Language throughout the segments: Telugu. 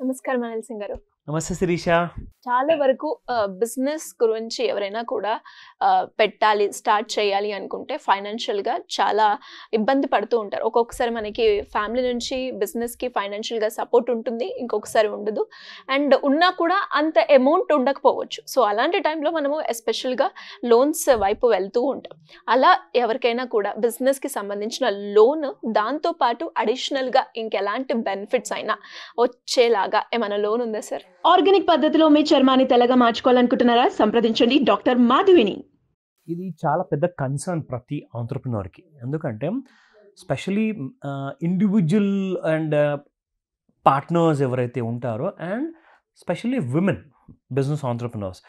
నమస్కారం అనిల్ సింగ్ గారు నమస్తే శిరీష. చాలా వరకు బిజినెస్ గురించి ఎవరైనా కూడా పెట్టాలి స్టార్ట్ చేయాలి అనుకుంటే ఫైనాన్షియల్గా చాలా ఇబ్బంది పడుతూ ఉంటారు. ఒక్కొక్కసారి మనకి ఫ్యామిలీ నుంచి బిజినెస్కి ఫైనాన్షియల్గా సపోర్ట్ ఉంటుంది ఇంకొకసారి ఉండదు. అండ్ ఉన్నా కూడా అంత అమౌంట్ ఉండకపోవచ్చు. సో అలాంటి టైంలో మనము ఎస్పెషల్గా లోన్స్ వైపు వెళ్తూ ఉంటాం. అలా ఎవరికైనా కూడా బిజినెస్కి సంబంధించిన లోన్ దాంతోపాటు అడిషనల్గా ఇంకెలాంటి బెనిఫిట్స్ అయినా వచ్చేలాగా ఏమైనా లోన్ ఉందా సార్ ఆర్గానిక్ పద్ధతిలో మీ చర్మాన్ని తెల్లగా మార్చుకోవాలనుకుంటున్నారా? సంప్రదించండి. డాక్టర్ మాధవిని. ఇది చాలా పెద్ద కన్సర్న్ ప్రతి ఆంటర్ప్రినర్కి ఎందుకంటే స్పెషలీ ఇండివిజువల్ అండ్ పార్ట్నర్స్ ఎవరైతే ఉంటారో and specially women business entrepreneurs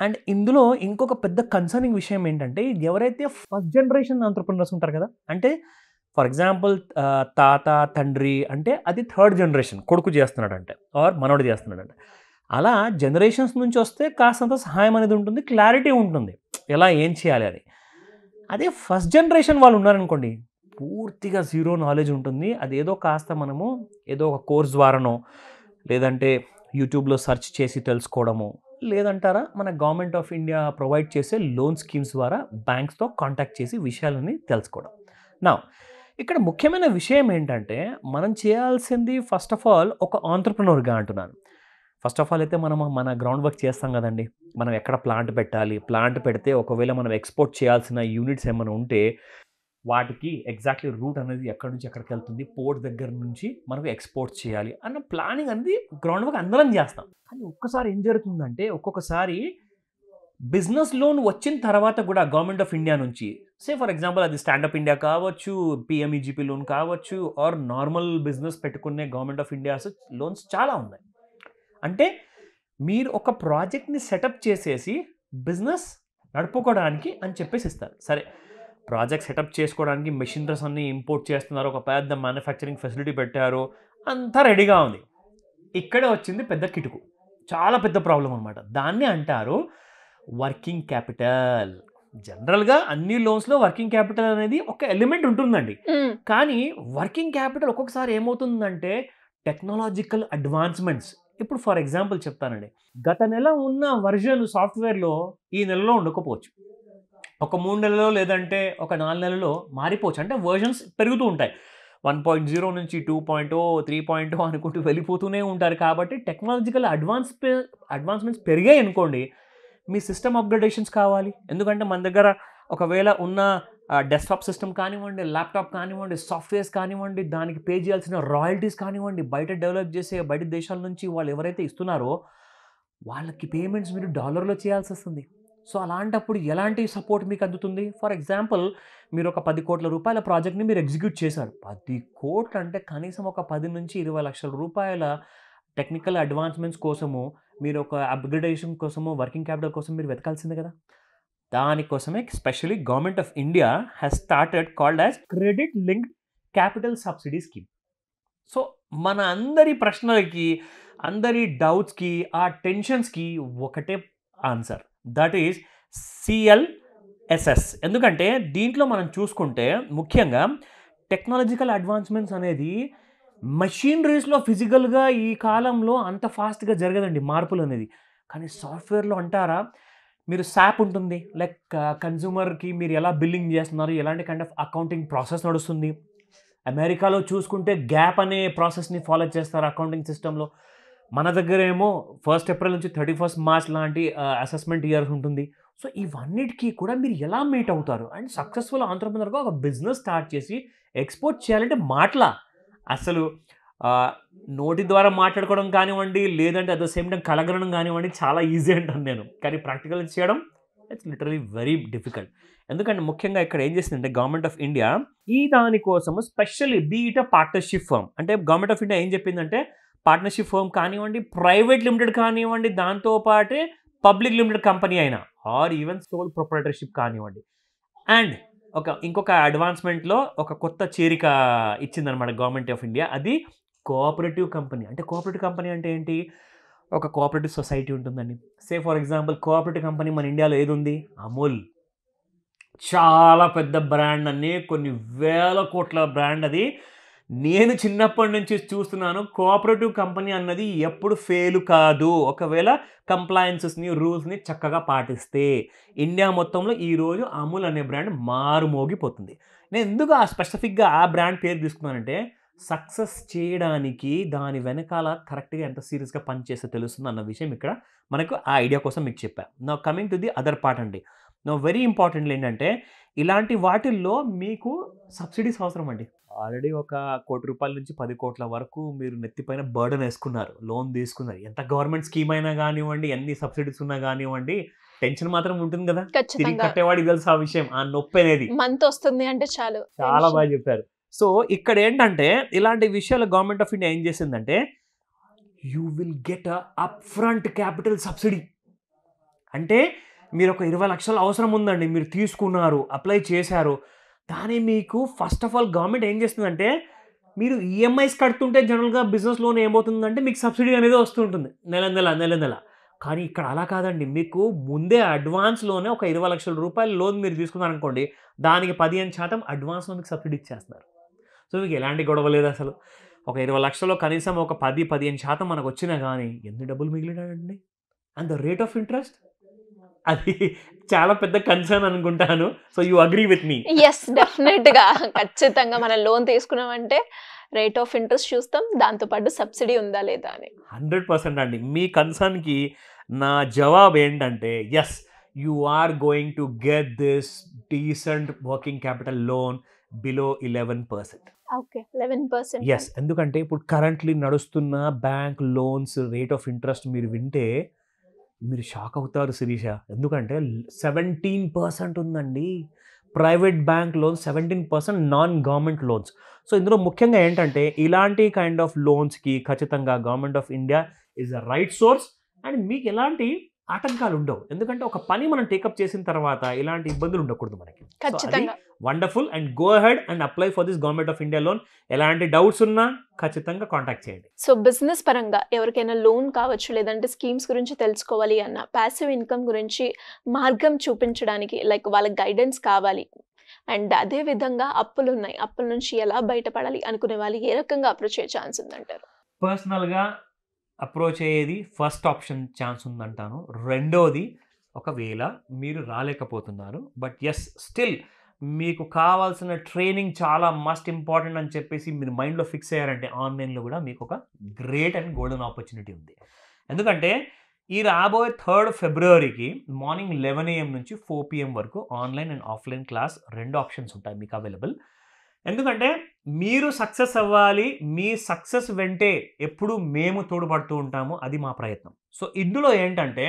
and ఇందులో ఇంకొక పెద్ద కన్సర్నింగ్ విషయం ఏంటంటే ఎవరైతే ఫస్ట్ జనరేషన్ ఆంటర్ప్రినర్స్ ఉంటారు కదా అంటే ఫర్ ఎగ్జాంపుల్ తాత తండ్రి అంటే అది థర్డ్ జనరేషన్ కొడుకు చేస్తున్నాడు అంటే ఆర్ మనోడు చేస్తున్నాడు అంటే అలా జనరేషన్స్ నుంచి వస్తే కాస్తంత సహాయం అనేది ఉంటుంది క్లారిటీ ఉంటుంది. ఎలా ఏం చేయాలి అని అదే ఫస్ట్ జనరేషన్ వాళ్ళు ఉన్నారనుకోండి పూర్తిగా జీరో నాలెడ్జ్ ఉంటుంది. అదేదో కాస్త మనము ఏదో ఒక కోర్స్ ద్వారానో లేదంటే యూట్యూబ్లో సెర్చ్ చేసి తెలుసుకోవడము లేదంటారా మన గవర్నమెంట్ ఆఫ్ ఇండియా ప్రొవైడ్ చేసే లోన్ స్కీమ్స్ ద్వారా బ్యాంక్స్తో కాంటాక్ట్ చేసి విషయాలని తెలుసుకోవడం. నా ఇక్కడ ముఖ్యమైన విషయం ఏంటంటే మనం చేయాల్సింది ఫస్ట్ ఆఫ్ ఆల్ ఒక ఆంటర్ప్రినర్గా అంటున్నాను. ఫస్ట్ ఆఫ్ ఆల్ అయితే మనం మన గ్రౌండ్ వర్క్ చేస్తాం కదండి. మనం ఎక్కడ ప్లాంట్ పెట్టాలి? ప్లాంట్ పెడితే ఒకవేళ మనం ఎక్స్పోర్ట్ చేయాల్సిన యూనిట్స్ ఏమైనా ఉంటే వాటికి ఎగ్జాక్ట్లీ రూట్ అనేది ఎక్కడి నుంచి ఎక్కడికి వెళ్తుంది? పోర్ట్ దగ్గర నుంచి మనకు ఎక్స్పోర్ట్ చేయాలి అన్న ప్లానింగ్ అనేది గ్రౌండ్ వర్క్ అందరం చేస్తాం. కానీ ఒక్కసారి ఏం జరుగుతుందంటే ఒక్కొక్కసారి బిజినెస్ లోన్ వచ్చిన తర్వాత కూడా గవర్నమెంట్ ఆఫ్ ఇండియా నుంచి సే ఫర్ ఎగ్జాంపుల్ అది స్టాండప్ ఇండియా కావచ్చు పిఎంఈజీపీ లోన్ కావచ్చు ఆర్ నార్మల్ బిజినెస్ పెట్టుకునే గవర్నమెంట్ ఆఫ్ ఇండియాస్ లోన్స్ చాలా ఉన్నాయి. అంటే మీరు ఒక ప్రాజెక్ట్ని సెటప్ చేసేసి బిజినెస్ నడుపుకోవడానికి అని చెప్పేసి ఇస్తారు. సరే ప్రాజెక్ట్ సెటప్ చేసుకోవడానికి మెషినరీస్ అన్ని ఇంపోర్ట్ చేస్తున్నారు ఒక పెద్ద మ్యానుఫ్యాక్చరింగ్ ఫెసిలిటీ పెట్టారు అంతా రెడీగా ఉంది. ఇక్కడే వచ్చింది పెద్ద కిటుకు. చాలా పెద్ద ప్రాబ్లం అనమాట దాన్ని అంటారు వర్కింగ్ క్యాపిటల్ జనరల్గా అన్ని లోన్స్లో వర్కింగ్ క్యాపిటల్ అనేది ఒక ఎలిమెంట్ ఉంటుందండి. కానీ వర్కింగ్ క్యాపిటల్ ఒక్కొక్కసారి ఏమవుతుందంటే టెక్నాలజికల్ అడ్వాన్స్మెంట్స్. ఇప్పుడు ఫర్ ఎగ్జాంపుల్ చెప్తానండి. గత నెల ఉన్న వర్జన్ సాఫ్ట్వేర్లో ఈ నెలలో ఉండకపోవచ్చు. ఒక మూడు నెలలో లేదంటే ఒక నాలుగు నెలలో మారిపోవచ్చు. అంటే వర్జన్స్ పెరుగుతూ ఉంటాయి. వన్ పాయింట్ జీరో నుంచి టూ పాయింట్ త్రీ పాయింట్ అనుకుంటూ వెళ్ళిపోతూనే ఉంటారు. కాబట్టి టెక్నాలజికల్ అడ్వాన్స్ అడ్వాన్స్మెంట్స్ పెరిగాయి అనుకోండి మీ సిస్టమ్ అప్గ్రేడేషన్స్ కావాలి. ఎందుకంటే మన దగ్గర ఒకవేళ ఉన్న డెస్క్టాప్ సిస్టమ్ కానివ్వండి ల్యాప్టాప్ కానివ్వండి సాఫ్ట్వేర్స్ కానివ్వండి దానికి పే చేయాల్సిన రాయల్టీస్ కానివ్వండి బయట డెవలప్ చేసే బయట దేశాల నుంచి వాళ్ళు ఎవరైతే ఇస్తున్నారో వాళ్ళకి పేమెంట్స్ మీరు డాలర్లో చేయాల్సి వస్తుంది. సో అలాంటప్పుడు ఎలాంటి సపోర్ట్ మీకు అందుతుంది? ఫర్ ఎగ్జాంపుల్ మీరు ఒక పది కోట్ల రూపాయల ప్రాజెక్ట్ని మీరు ఎగ్జిక్యూట్ చేశారు. పది కోట్లు అంటే కనీసం ఒక పది నుంచి ఇరవై లక్షల రూపాయల టెక్నికల్ అడ్వాన్స్మెంట్స్ కోసము మీరు ఒక అప్గ్రేడేషన్ కోసము వర్కింగ్ క్యాపిటల్ కోసం మీరు వెతకాల్సిందే కదా? దానికోసమే specially government of India has started called as credit linked capital subsidy scheme so మన అందరి ప్రశ్నలకి అందరి డౌట్స్కి ఆ టెన్షన్స్కి ఒకటే ఆన్సర్ దట్ ఈస్ సిఎల్ఎస్ఎస్ ఎందుకంటే దీంట్లో మనం చూసుకుంటే ముఖ్యంగా టెక్నాలజికల్ అడ్వాన్స్మెంట్స్ అనేది మెషినరీస్లో ఫిజికల్గా ఈ కాలంలో అంత ఫాస్ట్గా జరగదండి మార్పులు అనేది. కానీ సాఫ్ట్వేర్లో అంటారా? మీరు శాప్ ఉంటుంది. లైక్ కన్జ్యూమర్కి uh, మీరు ఎలా బిల్లింగ్ చేస్తున్నారు? ఎలాంటి కైండ్ ఆఫ్ అకౌంటింగ్ ప్రాసెస్ నడుస్తుంది? అమెరికాలో చూసుకుంటే గ్యాప్ అనే ప్రాసెస్ని ఫాలో చేస్తారు అకౌంటింగ్ సిస్టంలో మన దగ్గర ఏమో ఫస్ట్ ఏప్రిల్ నుంచి థర్టీ ఫస్ట్ మార్చ్ లాంటి uh, అసెస్మెంట్ ఇయర్స్ ఉంటుంది. సో ఇవన్నిటికీ కూడా మీరు ఎలా మీట్ అవుతారు? అండ్ సక్సెస్ఫుల్ ఆంటర్ప్రినర్గా ఒక బిజినెస్ స్టార్ట్ చేసి ఎక్స్పోర్ట్ చేయాలంటే మాటలా? అసలు నోటి ద్వారా మాట్లాడుకోవడం కానివ్వండి లేదంటే అట్ ద సేమ్ టైం కలగడం కానివ్వండి చాలా ఈజీ అంటాను నేను. కానీ ప్రాక్టికల్ చేయడం ఇట్స్ లిటరలీ వెరీ డిఫికల్ట్ ఎందుకంటే ముఖ్యంగా ఇక్కడ ఏం చేసిందంటే గవర్నమెంట్ ఆఫ్ ఇండియా ఈ దానికోసము specially be it partnership firm అంటే గవర్నమెంట్ ఆఫ్ ఇండియా ఏం చెప్పిందంటే పార్ట్నర్షిప్ ఫర్మ్ కానివ్వండి ప్రైవేట్ లిమిటెడ్ కానివ్వండి దాంతోపాటే పబ్లిక్ లిమిటెడ్ కంపెనీ అయినా ఆర్ ఈవెన్ సోల్ ప్రొపరేటర్షిప్ కానివ్వండి. అండ్ ఒక ఇంకొక అడ్వాన్స్మెంట్లో ఒక కొత్త చేరిక ఇచ్చిందనమాట గవర్నమెంట్ ఆఫ్ ఇండియా. అది కోఆపరేటివ్ కంపెనీ. అంటే కోఆపరేటివ్ కంపెనీ అంటే ఏంటి? ఒక కోఆపరేటివ్ సొసైటీ ఉంటుందండి. Say for example cooperative company మన ఇండియాలో ఏది ఉంది? అమూల్. చాలా పెద్ద బ్రాండ్ అన్ని కొన్ని వేల కోట్ల బ్రాండ్ అది నేను చిన్నప్పటి నుంచి చూస్తున్నాను కోఆపరేటివ్ కంపెనీ అన్నది ఎప్పుడు ఫెయిల్ కాదు. ఒకవేళ కంప్లయన్సెస్ని రూల్స్ని చక్కగా పాటిస్తే ఇండియా మొత్తంలో ఈరోజు అమూల్ అనే బ్రాండ్ మారుమోగిపోతుంది నేను ఎందుకు ఆ స్పెసిఫిక్గా ఆ బ్రాండ్ పేరు తీసుకున్నానంటే సక్సెస్ చేయడానికి దాని వెనకాల కరెక్ట్గా ఎంత సీరియస్గా పనిచేస్తే తెలుస్తుంది అన్న విషయం ఇక్కడ మనకు ఆ ఐడియా కోసం మీకు చెప్పాను నా coming to the other part అండి. నా వెరీ ఇంపార్టెంట్ ఏంటంటే ఇలాంటి వాటిల్లో మీకు సబ్సిడీస్ అవసరం అండి ఆల్రెడీ ఒక కోటి రూపాయల నుంచి పది కోట్ల వరకు మీరు నెత్తిపైన బర్డన్ వేసుకున్నారు లోన్ తీసుకున్నారు. ఎంత గవర్నమెంట్ స్కీమ్ అయినా కానివ్వండి ఎన్ని సబ్సిడీస్ ఉన్నా కానివ్వండి టెన్షన్ మాత్రం ఉంటుంది కదా. తిరిగి కట్టేవాడికి తెలుసు ఆ విషయం ఆ నొప్పి అనేది. మంత్ వస్తుంది అంటే చాలు. చాలా. బాగా చెప్పారు. సో ఇక్కడ ఏంటంటే ఇలాంటి విషయాలు గవర్నమెంట్ ఆఫ్ ఇండియా ఏం చేసిందంటే you will get up front capital subsidy. అంటే మీరు ఒక ఇరవై లక్షలు అవసరం ఉందండి మీరు తీసుకున్నారు అప్లై చేశారు. దాని మీకు ఫస్ట్ ఆఫ్ ఆల్ గవర్నమెంట్ ఏం చేస్తుందంటే మీరు ఈఎంఐస్ కడుతుంటే జనరల్గా బిజినెస్ లోన్ ఏమవుతుందంటే మీకు సబ్సిడీ అనేది వస్తుంటుంది. నెల నెల నెల నెల. కానీ ఇక్కడ అలా కాదండి. మీకు ముందే అడ్వాన్స్లోనే ఒక ఇరవై లక్షల రూపాయల లోన్ మీరు తీసుకున్నారనుకోండి దానికి పదిహేను శాతం అడ్వాన్స్లో మీకు సబ్సిడీ ఇచ్చేస్తున్నారు. సో మీకు ఎలాంటి గొడవ లేదు అసలు. ఒక ఇరవై లక్షల్లో కనీసం ఒక పది పదిహేను శాతం మనకు వచ్చినా కానీ ఎన్ని డబ్బులు మిగిలినాడండి and the rate of interest? అది చాలా పెద్ద కన్సర్న్ అనుకుంటాను. So you agree with me yes డెఫినెట్గా. ఖచ్చితంగా మనం లోన్ తీసుకున్నామంటే రేట్ ఆఫ్ ఇంట్రెస్ట్ చూస్తాం. దాంతో పాటు సబ్సిడీ ఉందా లేదా అని. హండ్రెడ్ పర్సెంట్ అండి. మీ కన్సర్న్కి నా జవాబు ఏంటంటే yes you are going to get this decent working capital loan below eleven percent okay eleven percent yes ఎందుకంటే ఇప్పుడు కరెంట్లీ నడుస్తున్న bank loans rate of interest మీరు వింటే మీరు షాక్ అవుతారు శిరీష. ఎందుకంటే సెవెంటీన్ పర్సెంట్ ఉందండి. Private bank loans seventeen percent non government loans. So ఇందులో ముఖ్యంగా ఏంటంటే ఇలాంటి కైండ్ ఆఫ్ లోన్స్కి ఖచ్చితంగా government of India is a right source and మీకు ఎలాంటి ఆటంకాలు ఉండవు ఎందుకంటే ఒక పని మనం టేకప్ చేసిన తర్వాత ఇలాంటి ఇబ్బందులు ఉండకూడదు మనకి. Wonderful and go head and apply for this government of India loan ఎలాంటి డౌట్స్ ఉన్నా ఖచ్చితంగా కాంటాక్ట్ చేయండి. సో బిజినెస్ పరంగా ఎవరికైనా లోన్ కావచ్చు లేదంటే స్కీమ్స్ గురించి తెలుసుకోవాలి అన్న ప్యాసివ్ ఇన్కమ్ గురించి మార్గం చూపించడానికి లైక్ వాళ్ళకి గైడెన్స్ కావాలి. అండ్ అదే విధంగా అప్పులు ఉన్నాయి అప్పుల నుంచి ఎలా బయటపడాలి అనుకునే వాళ్ళు ఏ రకంగా అప్రోచ్ అయ్యే ఛాన్స్ ఉందంటారు పర్సనల్గా అప్రోచ్ అయ్యేది ఫస్ట్ ఆప్షన్ ఛాన్స్ ఉందంటాను. రెండోది ఒకవేళ మీరు రాలేకపోతున్నారు బట్ ఎస్ స్టిల్ మీకు కావాల్సిన ట్రైనింగ్ చాలా మస్ట్ ఇంపార్టెంట్ అని చెప్పేసి మీరు మైండ్లో ఫిక్స్ అయ్యారంటే ఆన్లైన్లో కూడా మీకు ఒక గ్రేట్ అండ్ గోల్డెన్ ఆపర్చునిటీ ఉంది. ఎందుకంటే ఈ రాబోయే థర్డ్ ఫిబ్రవరికి మార్నింగ్ లెవెన్ ఏఎం నుంచి ఫోర్ పిఎం వరకు ఆన్లైన్ అండ్ ఆఫ్లైన్ క్లాస్ రెండు ఆప్షన్స్ ఉంటాయి మీకు అవైలబుల్. ఎందుకంటే మీరు సక్సెస్ అవ్వాలి మీ సక్సెస్ వెంటే ఎప్పుడు మేము తోడ్పడుతూ ఉంటాము అది మా ప్రయత్నం. సో ఇందులో ఏంటంటే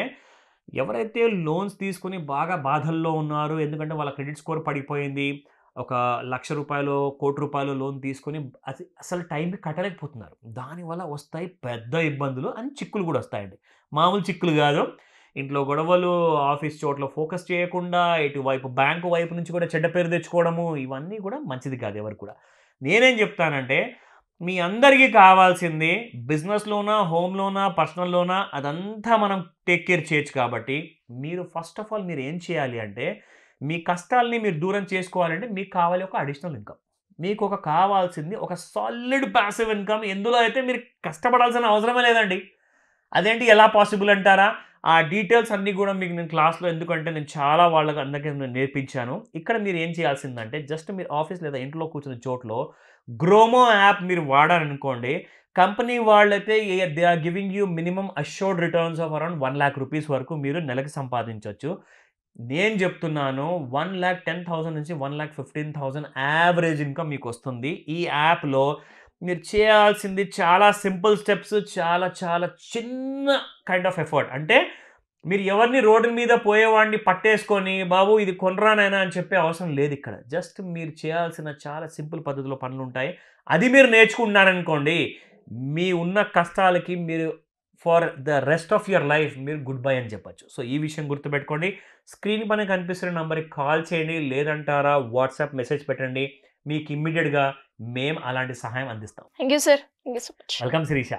ఎవరైతే లోన్స్ తీసుకుని బాగా బాధల్లో ఉన్నారు ఎందుకంటే వాళ్ళ క్రెడిట్ స్కోర్ పడిపోయింది ఒక లక్ష రూపాయలు కోటి రూపాయలు లోన్ తీసుకొని అసలు టైంకి కట్టలేకపోతున్నారు. దానివల్ల వస్తాయి పెద్ద ఇబ్బందులు అని చిక్కులు కూడా వస్తాయండి. మామూలు చిక్కులు కాదు. ఇంట్లో గొడవలు ఆఫీస్ చోట్ల ఫోకస్ చేయకుండా ఇటువైపు బ్యాంకు వైపు నుంచి కూడా చెడ్డ పేరు తెచ్చుకోవడము ఇవన్నీ కూడా మంచిది కాదు ఎవరు కూడా. నేనేం చెప్తానంటే మీ అందరికీ కావాల్సింది బిజినెస్లోనా హోమ్లోనా పర్సనల్లోనా అదంతా మనం టేక్ కేర్ చేయొచ్చు కాబట్టి మీరు ఫస్ట్ ఆఫ్ ఆల్ మీరు ఏం చేయాలి అంటే మీ కష్టాలని మీరు దూరం చేసుకోవాలంటే మీకు కావాలి ఒక అడిషనల్ ఇన్కమ్. మీకు ఒక కావాల్సింది ఒక సాలిడ్ ప్యాసివ్ ఇన్కమ్. ఎందులో అయితే మీరు కష్టపడాల్సిన అవసరమే లేదండి. అదేంటి ఎలా పాసిబుల్ అంటారా? ఆ డీటెయిల్స్ అన్నీ కూడా మీకు నేను క్లాస్లో ఎందుకంటే నేను చాలా వాళ్ళకి అందరికీ నేను నేర్పించాను. ఇక్కడ మీరు ఏం చేయాల్సిందంటే జస్ట్ మీరు ఆఫీస్ లేదా ఇంట్లో కూర్చున్న చోట్లో గ్రోమో యాప్ మీరు వాడారనుకోండి కంపెనీ వాళ్ళైతే they are giving you minimum assured returns of around one lakh rupees వరకు మీరు నెలకి సంపాదించవచ్చు నేను చెప్తున్నాను వన్ ల్యాక్ టెన్ థౌసండ్ నుంచి one lakh fifteen thousand average income మీకు వస్తుంది. ఈ యాప్లో మీరు చేయాల్సింది చాలా సింపుల్ స్టెప్స్ చాలా చాలా చిన్న కైండ్ ఆఫ్ ఎఫర్ట్. అంటే మీరు ఎవరిని రోడ్డు మీద పోయేవాడిని పట్టేసుకొని బాబు ఇది కొనరానైనా అని చెప్పే అవసరం లేదు ఇక్కడ. జస్ట్ మీరు చేయాల్సిన చాలా సింపుల్ పద్ధతిలో పనులు ఉంటాయి. అది మీరు నేర్చుకున్నారనుకోండి మీ ఉన్న కష్టాలకి మీరు for the rest of your life మీరు గుడ్ బై అని చెప్పచ్చు. సో ఈ విషయం గుర్తుపెట్టుకోండి. స్క్రీన్ పైన కనిపిస్తున్న నెంబర్కి కాల్ చేయండి. లేదంటారా వాట్సాప్ మెసేజ్ పెట్టండి. మీకు ఇమ్మీడియట్గా మేము అలాంటి సహాయం అందిస్తాం. Thank you sir welcome Shirisha